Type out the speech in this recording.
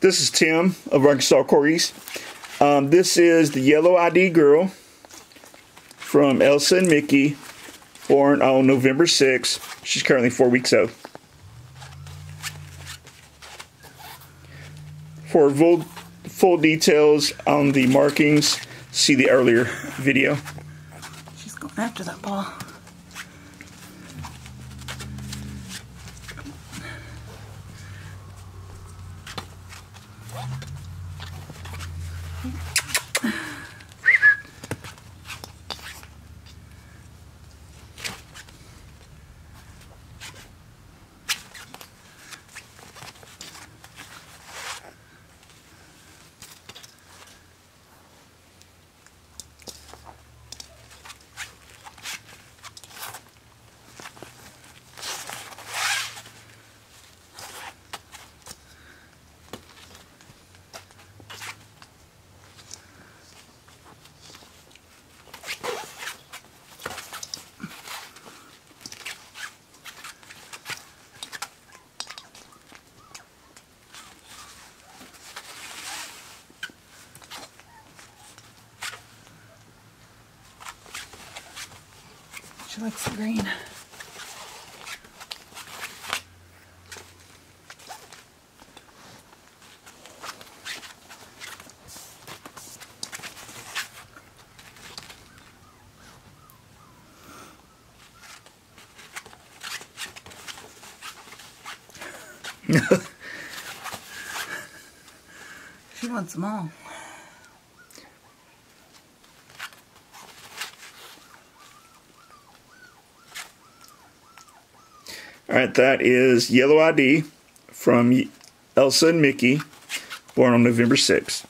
This is Tim of Arkansas Corgis. Um, this is the Yellow ID girl from Elsa and Mickey, born on November 6th. She's currently four weeks old. For full, full details on the markings, see the earlier video. She's going after that ball. She likes the green. she wants them all. All right, that is Yellow ID from Elsa and Mickey, born on November 6th.